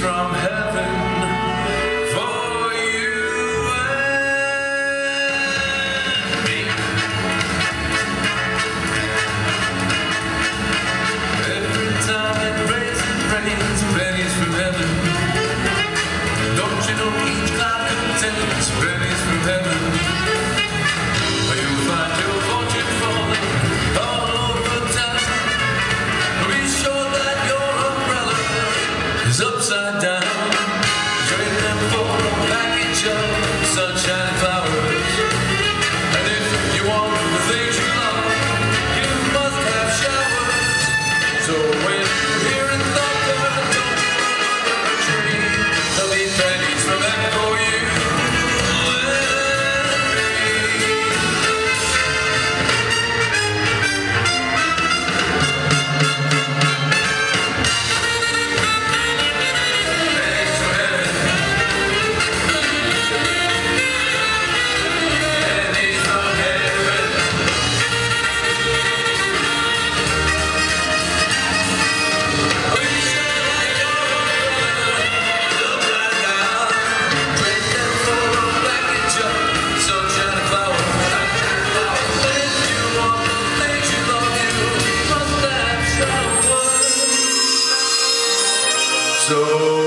from heaven for you. Every time it rains, it rains pennies from heaven. Don't you know each contains pennies from heaven? You'll find your fortune falling all over town. Be sure that your umbrella is upside So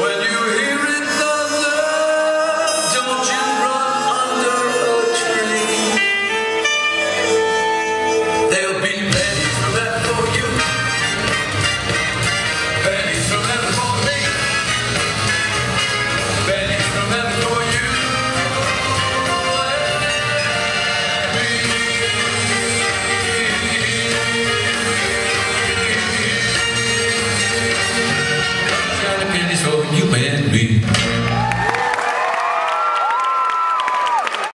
when you hear